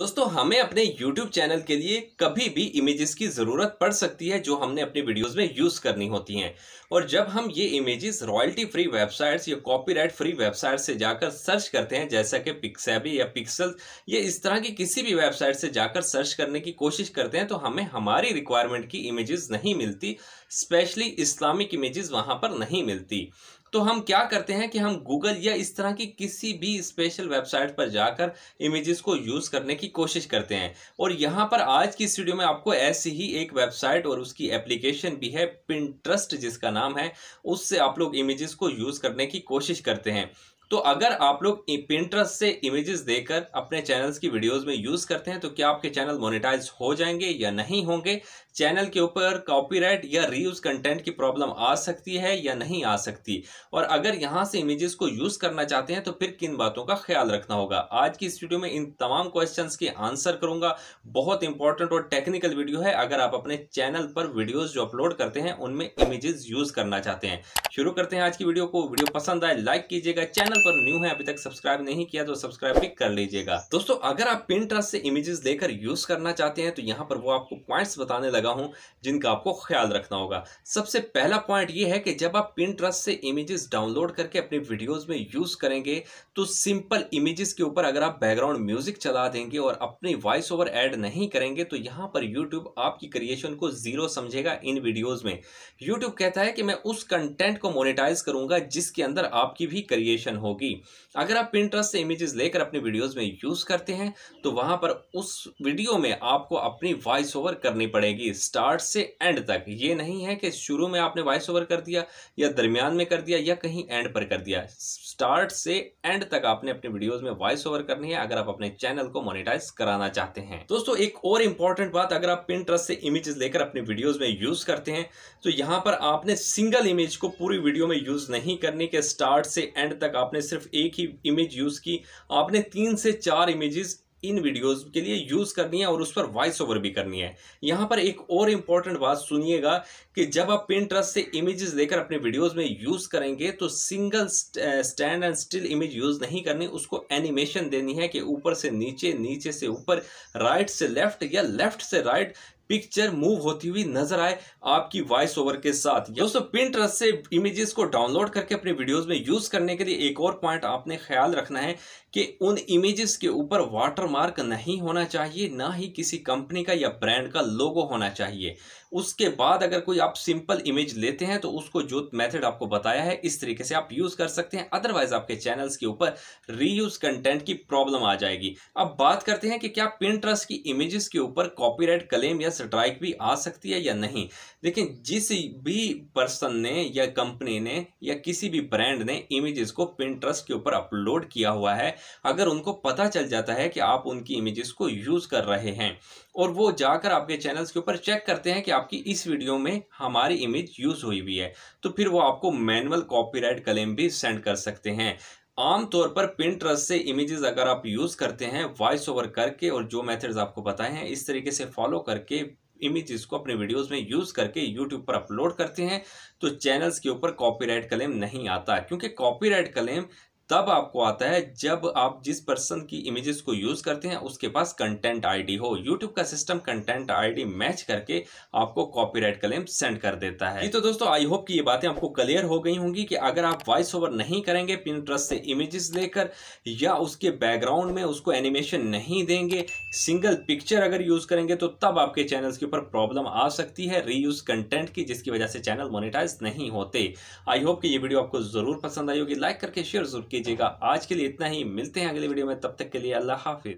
दोस्तों, हमें अपने YouTube चैनल के लिए कभी भी इमेजेस की ज़रूरत पड़ सकती है जो हमने अपने वीडियोस में यूज़ करनी होती हैं। और जब हम ये इमेजेस रॉयल्टी फ्री वेबसाइट्स या कॉपीराइट फ्री वेबसाइट से जाकर सर्च करते हैं, जैसा कि पिक्सैबी या पिक्सल या इस तरह की किसी भी वेबसाइट से जाकर सर्च करने की कोशिश करते हैं तो हमें हमारी रिक्वायरमेंट की इमेजेस नहीं मिलती स्पेशली इस्लामिक इमेजेस वहाँ पर नहीं मिलती। तो हम क्या करते हैं कि हम गूगल या इस तरह की किसी भी स्पेशल वेबसाइट पर जाकर इमेजेस को यूज़ करने की कोशिश करते हैं। और यहाँ पर आज की इस वीडियो में आपको ऐसी ही एक वेबसाइट और उसकी एप्लीकेशन भी है पिंट्रस्ट जिसका नाम है, उससे आप लोग इमेजेस को यूज़ करने की कोशिश करते हैं। तो अगर आप लोग पिंट्रस्ट से इमेजेस देकर अपने चैनल्स की वीडियोस में यूज़ करते हैं तो क्या आपके चैनल मोनेटाइज हो जाएँगे या नहीं होंगे? चैनल के ऊपर कॉपीराइट या रीयूज कंटेंट की प्रॉब्लम आ सकती है या नहीं आ सकती? और अगर यहाँ से इमेजेस को यूज़ करना चाहते हैं तो फिर किन बातों का ख्याल रखना होगा? आज की इस वीडियो में इन तमाम क्वेश्चन के आंसर करूँगा। बहुत इंपॉर्टेंट और टेक्निकल वीडियो है। अगर आप अपने चैनल पर वीडियोज़ जो अपलोड करते हैं, उनमें इमेजेस यूज़ करना चाहते हैं। शुरू करते हैं आज की वीडियो को। वीडियो पसंद आए लाइक कीजिएगा। चैनल चैनल पर न्यू है, अभी तक सब्सक्राइब नहीं किया तो सब्सक्राइब भी कर लीजिएगा। दोस्तों, अगर आप पिन ट्रस्ट से इमेजेस लेकर यूज़ करना चाहते हैं तो यहाँ पर वो आपको पॉइंट्स बताने लगा हूँ, जिनका आपको ख्याल रखना होगा। सबसे पहला पॉइंट ये है कि जब आप पिन ट्रस्ट से इमेजेस डाउनलोड करके अपने वीडियोज़ में यूज़ करेंगे तो सिंपल इमेजेस के ऊपर अगर आप बैकग्राउंड म्यूज़िक चला देंगे और अपनी वॉइस ओवर एड नहीं करेंगे तो यहाँ पर यूट्यूब आपकी क्रिएशन को ज़ीरो समझेगा इन वीडियोज़ में। यूट्यूब कहता है कि मैं उस कंटेंट को मोनिटाइज करूँगा जिसके अंदर आपकी भी क्रिएशन होगी। अगर आप पिंट्रस्ट से इमेजेस लेकर अपने वीडियोस में यूज़ करते हैं तो वहाँ पर उस वीडियो में आपको अपनी वॉइस ओवर करनी पड़ेगी स्टार्ट से एंड तक। ये नहीं है कि शुरू में आपने वॉइस ओवर कर दिया, या दरमियान में कर दिया, या कहीं एंड पर कर दिया। स्टार्ट से एंड तक आपने अपने वीडियोस में वॉइस ओवर करनी है, अगर आप अपने चैनल को मोनिटाइज कराना चाहते हैं। दोस्तों, एक और इंपॉर्टेंट बात, अगर आप पिंट्रस्ट से इमेजेस लेकर अपने वीडियोस में यूज़ करते हैं तो यहाँ पर आपने सिंगल इमेज को पूरी वीडियो में यूज़ नहीं करनी के स्टार्ट से एंड तक आपने सिर्फ़ एक ही इमेज यूज़ की, आपने तीन से चार इमेजेस इन वीडियोस के लिए यूज़ करनी है और उस पर वॉइस ओवर भी करनी है। यहाँ पर एक और इंपॉर्टेंट बात सुनिएगा कि जब आप पिन ट्रस्ट से इमेजेस लेकर अपने वीडियोस में यूज़ करेंगे तो single stand and still image use नहीं करनी, उसको एनिमेशन देनी है कि ऊपर से नीचे नीचे से ऊपर राइट से लेफ़्ट या लेफ़्ट से राइट पिक्चर मूव होती हुई नज़र आए आपकी वॉइस ओवर के साथ। दोस्तों पिंट्रस्ट से इमेजेस को डाउनलोड करके अपने वीडियोस में यूज़ करने के लिए एक और पॉइंट आपने ख्याल रखना है कि उन इमेजेस के ऊपर वाटरमार्क नहीं होना चाहिए, ना ही किसी कंपनी का या ब्रांड का लोगो होना चाहिए। उसके बाद अगर कोई आप सिंपल इमेज लेते हैं तो उसको जो मेथड आपको बताया है, इस तरीके से आप यूज़ कर सकते हैं अदरवाइज़ आपके चैनल्स के ऊपर रीयूज कंटेंट की प्रॉब्लम आ जाएगी। अब बात करते हैं कि क्या पिंट्रस्ट की इमेजेस के ऊपर कॉपीराइट क्लेम या स्ट्राइक भी आ सकती है या नहीं? लेकिन जिस भी पर्सन ने या कंपनी ने या किसी भी ब्रांड ने इमेजेस को पिंट्रस्ट के ऊपर अपलोड किया हुआ है, अगर उनको पता चल जाता है कि आप उनकी इमेजेस को यूज़ कर रहे हैं, और वो जाकर आपके चैनल्स के ऊपर चेक करते हैं कि आपकी इस वीडियो में हमारी इमेज यूज़ हुई हुई है तो फिर वो आपको मैनुअल कॉपीराइट क्लेम भी सेंड कर सकते हैं। आमतौर पर पिंट्रस्ट से इमेजेस अगर आप यूज़ करते हैं वॉइस ओवर करके और जो मेथड्स आपको बताए हैं, इस तरीके से फॉलो करके इमेजेस को अपने वीडियोस में यूज़ करके यूट्यूब पर अपलोड करते हैं तो चैनल्स के ऊपर कॉपीराइट क्लेम नहीं आता। क्योंकि कॉपीराइट क्लेम तब आपको आता है जब आप जिस पर्सन की इमेजेस को यूज़ करते हैं, उसके पास कंटेंट आईडी हो। यूट्यूब का सिस्टम कंटेंट आईडी मैच करके आपको कॉपीराइट क्लेम सेंड कर देता है। तो दोस्तों आई होप कि ये बातें आपको क्लियर हो गई होंगी कि अगर आप वॉइस ओवर नहीं करेंगे पिन ट्रस्ट से इमेजेस लेकर, या उसके बैकग्राउंड में उसको एनिमेशन नहीं देंगे सिंगल पिक्चर अगर यूज़ करेंगे तो तब आपके चैनल के ऊपर प्रॉब्लम आ सकती है रीयूज कंटेंट की, जिसकी वजह से चैनल मोनिटाइज नहीं होते। आई होप कि ये वीडियो आपको ज़रूर पसंद आई होगी। लाइक करके शेयर ज़रूर कीजिएगा। आज के लिए इतना ही। मिलते हैं अगले वीडियो में। तब तक के लिए अल्लाह हाफिज।